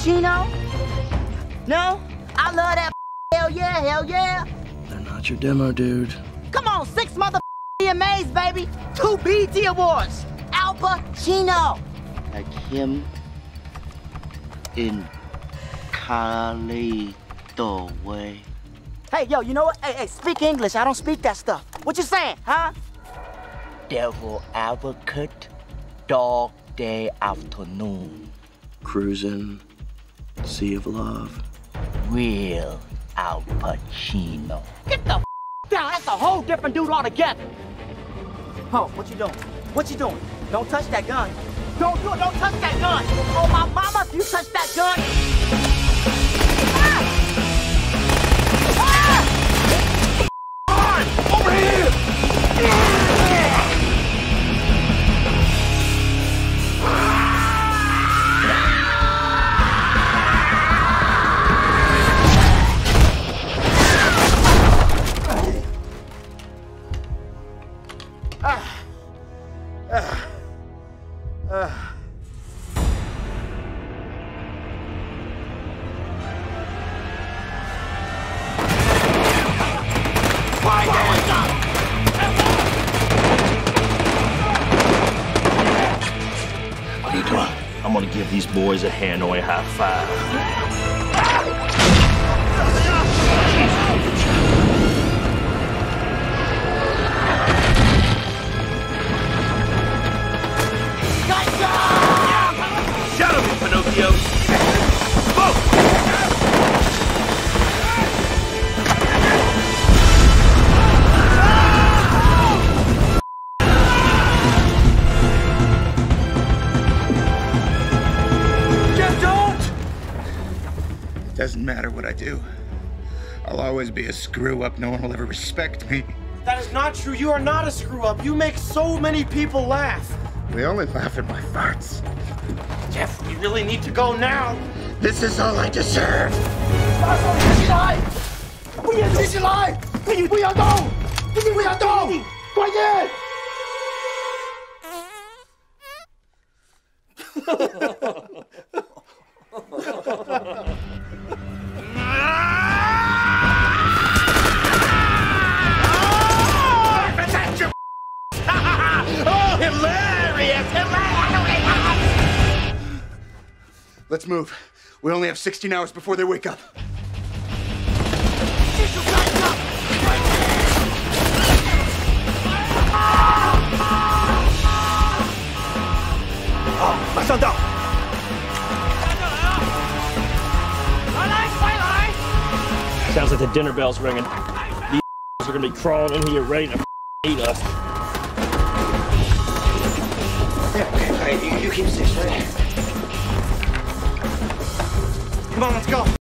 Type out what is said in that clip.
Pacino? No? I love that. Hell yeah, hell yeah. They're not your demo, dude. Come on, six mother EMAs, baby. Two BET Awards. Al Pacino. like him in Carlito way. Hey, yo, you know what? Hey, hey, speak English. I don't speak that stuff. What you saying, huh? Devil advocate, dog day afternoon, Cruising, Sea of Love. real Al Pacino. Get the down. That's a whole different dude altogether. Oh, what you doing? What you doing? Don't touch that gun. Don't do it. Don't touch that gun. Oh, my mama, if you touch that gun. What are you? I'm gonna give these boys a Hanoi high five. Doesn't matter what I do. I'll always be a screw up. No one will ever respect me. That is not true. You are not a screw up. You make so many people laugh. They only laugh at my farts. Jeff, we really need to go now. This is all I deserve. 不要继续来！不要动！不要动！快点！ Oh, Let's move. We only have 16 hours before they wake up. Oh, 马上到！ Sounds like the dinner bell's ringing. These are gonna be crawling in here ready to eat us. Come on, let's go.